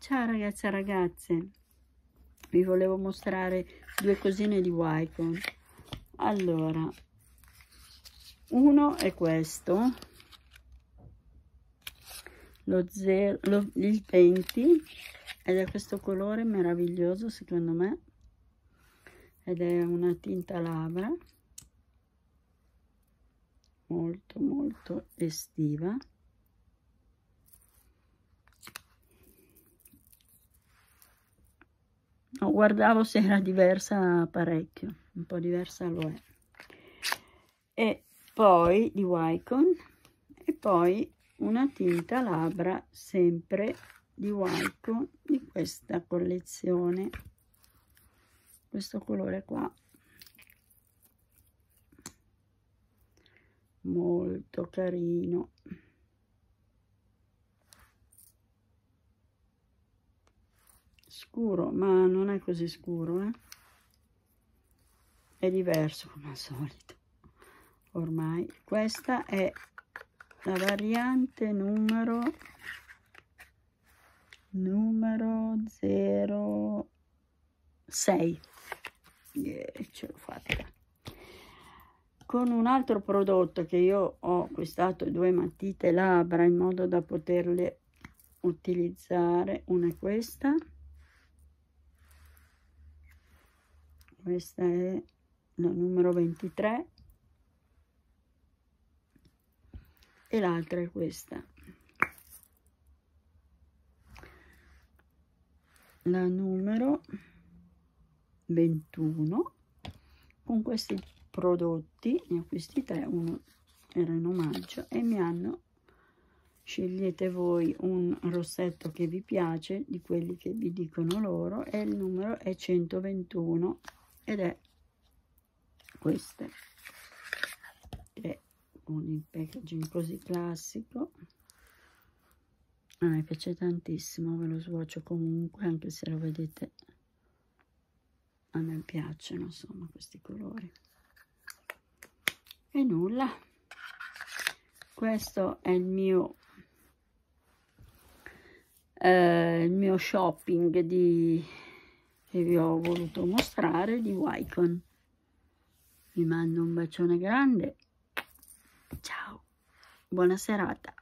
Ciao ragazzi e ragazze, vi volevo mostrare due cosine di Wycon. Allora, uno è questo, lo zero, lo, il 20, ed è questo colore meraviglioso secondo me, ed è una tinta labbra, molto molto estiva. Guardavo se era diversa parecchio, un po' diversa lo è. E poi di Wycon e poi una tinta labbra sempre di Wycon di questa collezione. Questo colore qua. Molto carino. Scuro ma non è così scuro eh? è diverso come al solito. Ormai questa è la variante numero numero 06 yeah, ce l'ho fatta. Con un altro prodotto che io ho acquistato due matite labbra in modo da poterle utilizzare una è questa questa è la numero 23 e l'altra è questa. La numero 21 con questi prodotti ne ho acquisti tre uno era in omaggio e mi hanno scegliete voi un rossetto che vi piace di quelli che vi dicono loro e il numero è 121 ed è queste. È un packaging così classico. A me piace tantissimo ve lo swatcho comunque anche se lo vedete. A me piacciono insomma questi colori. E nulla. Questo è il mio eh, il mio shopping di che vi ho voluto mostrare di Wycon. Vi mando un bacione grande. Ciao, buona serata.